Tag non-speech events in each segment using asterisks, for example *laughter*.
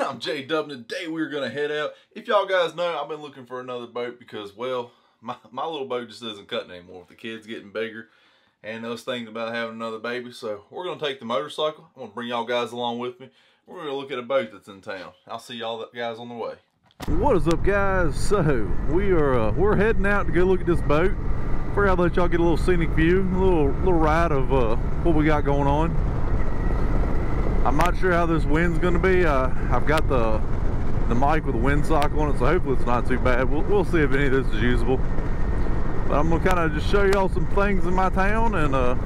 *laughs* J Dub, and today we're gonna head out. If y'all guys know, I've been looking for another boat because, well, my, my little boat just doesn't cut anymore. The kids getting bigger and those things about having another baby. So we're gonna take the motorcycle. I'm gonna bring y'all guys along with me. We're gonna look at a boat that's in town. I'll see y'all guys on the way. What is up guys? So we are uh, we're heading out to go look at this boat. Figure I'll let y'all get a little scenic view, a little little ride of uh, what we got going on. I'm not sure how this wind's gonna be. Uh, I've got the the mic with the windsock on it, so hopefully it's not too bad. We'll, we'll see if any of this is usable. But I'm gonna kind of just show y'all some things in my town and uh,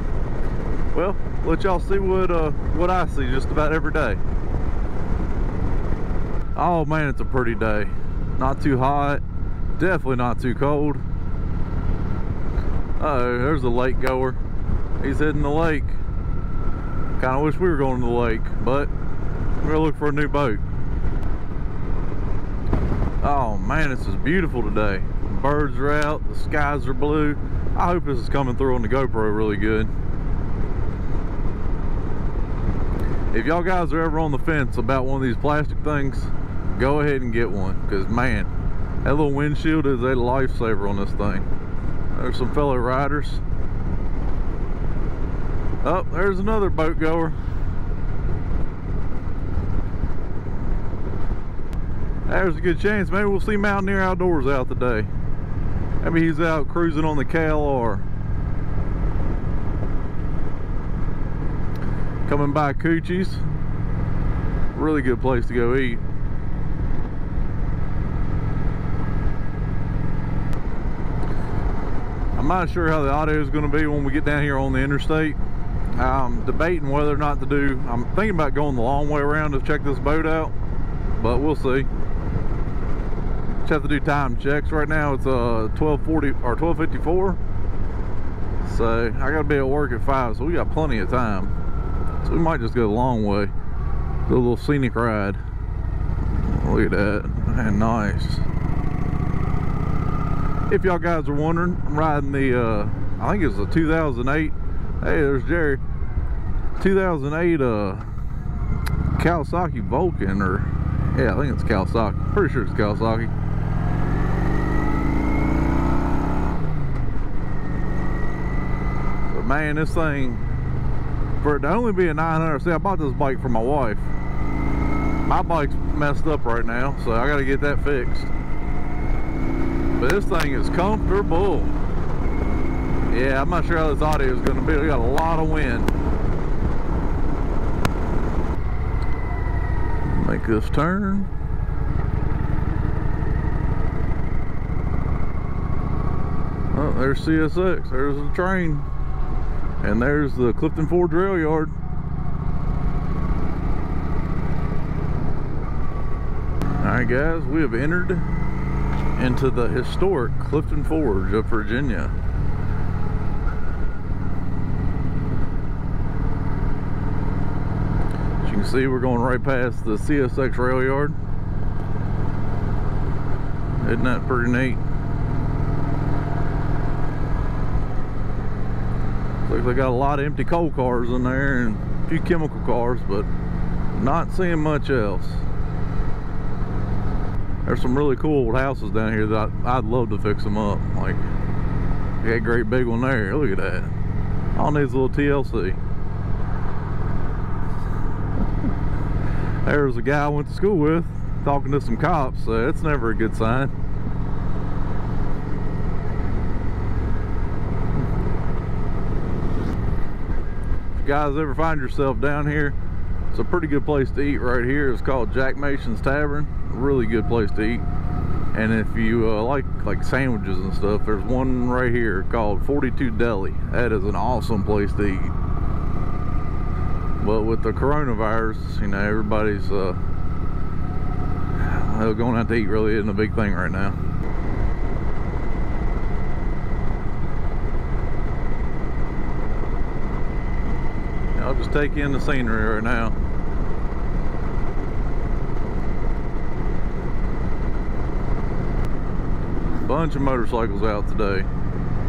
well, let y'all see what uh, what I see just about every day. Oh man, it's a pretty day. Not too hot, definitely not too cold. Uh oh, there's a lake goer. He's heading the lake. Kind of wish we were going to the lake, but we're gonna look for a new boat. Oh man, this is beautiful today. Birds are out, the skies are blue. I hope this is coming through on the GoPro really good. If y'all guys are ever on the fence about one of these plastic things, go ahead and get one. Because man, that little windshield is a lifesaver on this thing. There's some fellow riders. Oh, there's another boat goer. There's a good chance. Maybe we'll see Mountaineer Outdoors out today. Maybe he's out cruising on the KLR. Coming by Coochie's. Really good place to go eat. I'm not sure how the audio is going to be when we get down here on the interstate. I'm debating whether or not to do, I'm thinking about going the long way around to check this boat out, but we'll see. Just have to do time checks. Right now it's uh 1240 or 1254. So I gotta be at work at five, so we got plenty of time. So we might just go the long way. Do a little scenic ride. Look at that. Man, nice. If y'all guys are wondering, I'm riding the uh I think it's a 2008. Hey, there's Jerry. 2008 uh Kawasaki Vulcan or yeah, I think it's Kawasaki. Pretty sure it's Kawasaki. But man, this thing, for it to only be a 900, see I bought this bike for my wife. My bike's messed up right now, so I gotta get that fixed. But this thing is comfortable. Yeah, I'm not sure how this audio is gonna be. We got a lot of wind. Make this turn. Oh, there's CSX. There's the train. And there's the Clifton Forge Rail Yard. Alright guys, we have entered into the historic Clifton Forge of Virginia. As you see, we're going right past the CSX rail yard. Isn't that pretty neat? Looks like they got a lot of empty coal cars in there and a few chemical cars, but not seeing much else. There's some really cool old houses down here that I, would love to fix them up. Like, that great big one there. Look at that. All needs a little TLC. There's a guy I went to school with talking to some cops, so it's never a good sign. If you guys ever find yourself down here, it's a pretty good place to eat right here. It's called Jack Mason's Tavern. Really good place to eat. And if you uh, like like sandwiches and stuff, there's one right here called 42 Deli. That is an awesome place to eat. But with the coronavirus, you know, everybody's uh, going out to eat really isn't a big thing right now. I'll just take in the scenery right now. Bunch of motorcycles out today.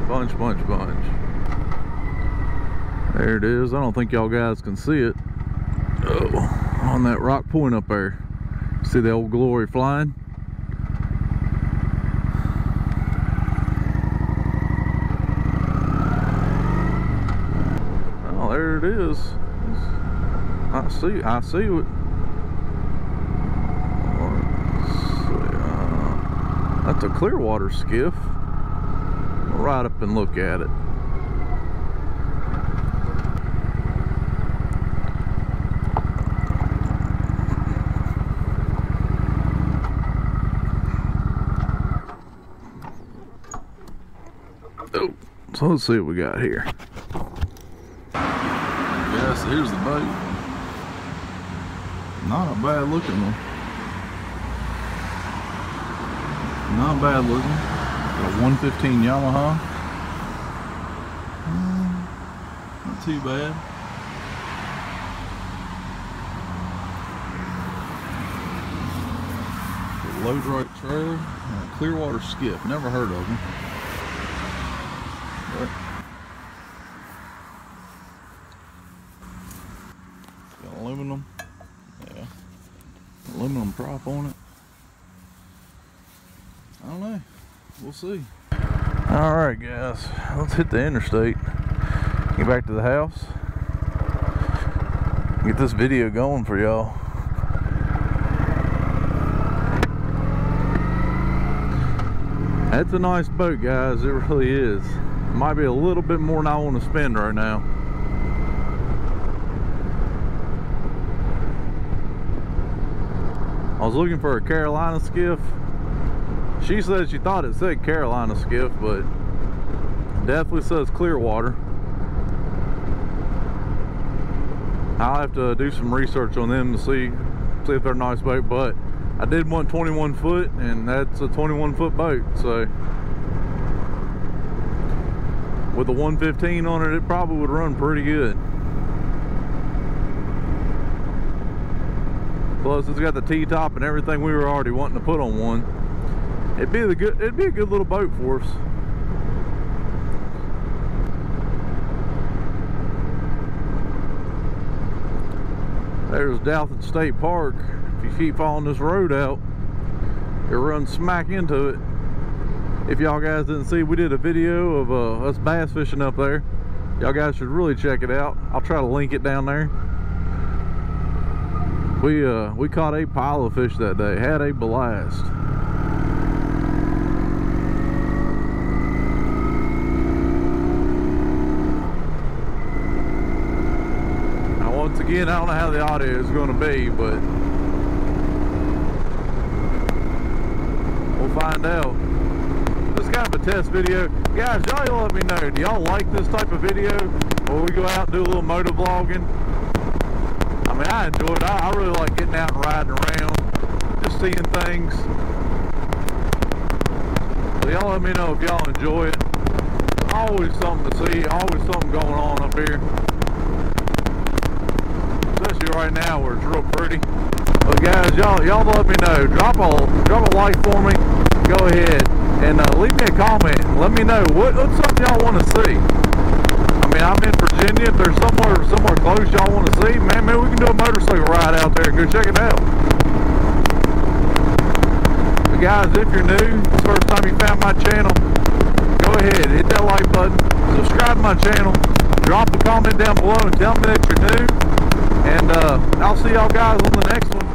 Bunch, bunch, bunch. There it is. I don't think y'all guys can see it. Oh, on that rock point up there. See the old glory flying? Oh, there it is. I see. I see it. Uh, that's a Clearwater skiff. Right up and look at it. Oh, so let's see what we got here. Yes, here's the boat. Not a bad looking one. Not bad looking. Got a 115 Yamaha. Uh, not too bad. Load Rite trailer, and a Clearwater skiff. Never heard of them. But got aluminum, yeah, aluminum prop on it. I don't know. We'll see. All right, guys, let's hit the interstate. Get back to the house. Get this video going for y'all. That's a nice boat, guys. It really is. Might be a little bit more than I want to spend right now. I was looking for a Carolina skiff. She said she thought it said Carolina skiff, but definitely says Clearwater. I'll have to do some research on them to see see if they're a nice boat, but I did want 21 foot and that's a 21 foot boat, so with a 115 on it, it probably would run pretty good. Plus, it's got the T-top and everything we were already wanting to put on one. It'd be the good. It'd be a good little boat for us. There's Douthat State Park. If you keep following this road out, it runs smack into it. If y'all guys didn't see, we did a video of uh, us bass fishing up there. Y'all guys should really check it out. I'll try to link it down there. We uh, we caught a pile of fish that day. Had a blast. Now once again, I don't know how the audio is going to be, but we'll find out. This is kind of a test video. Guys, y'all let me know. Do y'all like this type of video? Where we go out and do a little motor vlogging? I mean, I enjoy it. I, I really like getting out and riding around, just seeing things. So y'all let me know if y'all enjoy it. Always something to see, always something going on up here. Especially right now where it's real pretty. But guys, y'all y'all let me know. Drop a drop a like for me. Go ahead and uh, leave me a comment. Let me know what, what's something y'all want to see. I mean, I'm in Virginia. If there's somewhere somewhere close y'all want to see, man, maybe we can do a motorcycle ride out there. and Go check it out. But guys, if you're new, it's the first time you found my channel, go ahead, hit that like button, subscribe to my channel, drop a comment down below and tell me that you're new. And uh, I'll see y'all guys on the next one.